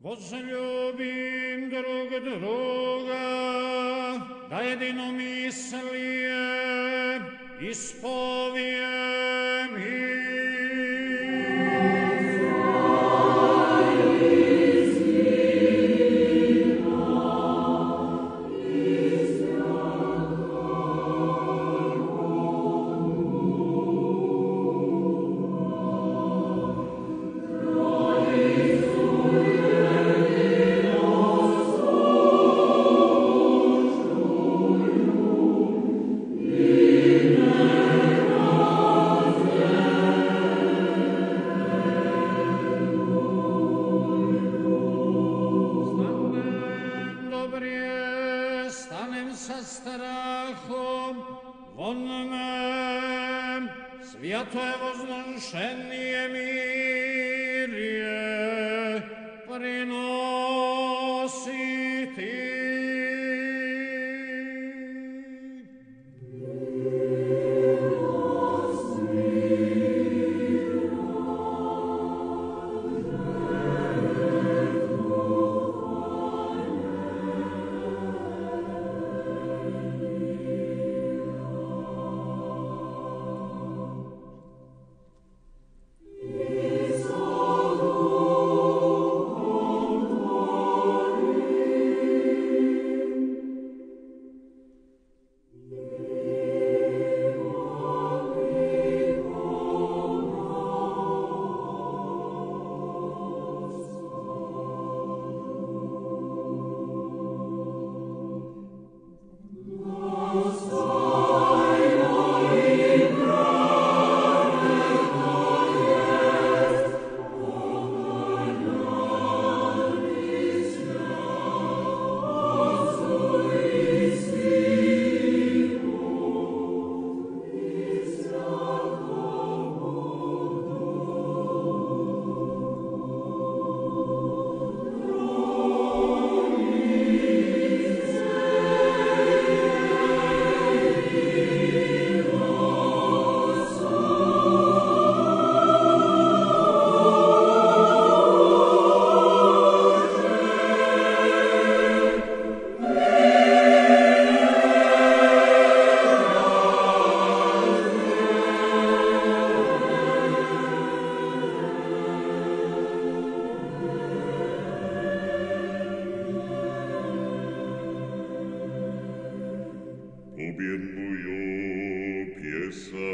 Возлюбим друг друга, да Iate vos non scendi e bien yo pieza